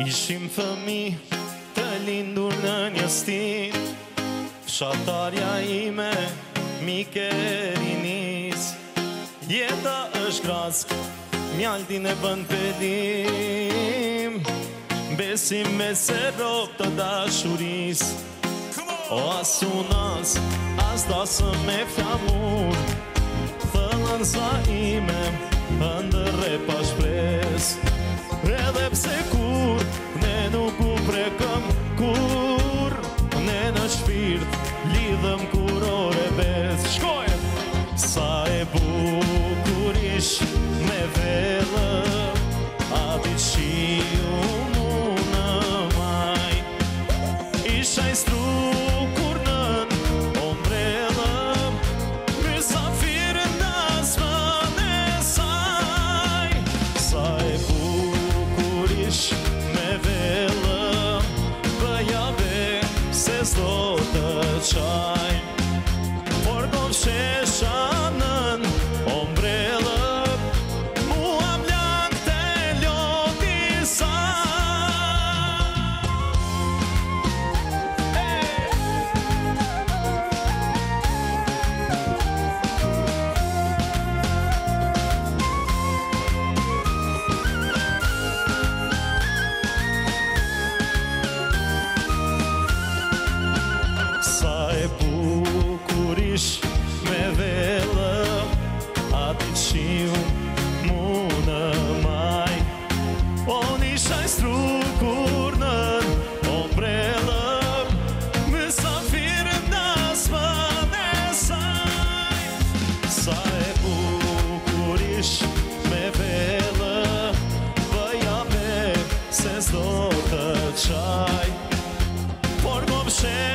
Ishim fëmi të lindur në një stin Shatarja ime mi keri Jeta është grask, mjaltin e bën pedim Besim me se rop të dashuris O asunas, as dasëm me fjamur Thëllën sa ime, ndërre pashpres Thëllën rhythm the time. Do të qaj Por më bëshen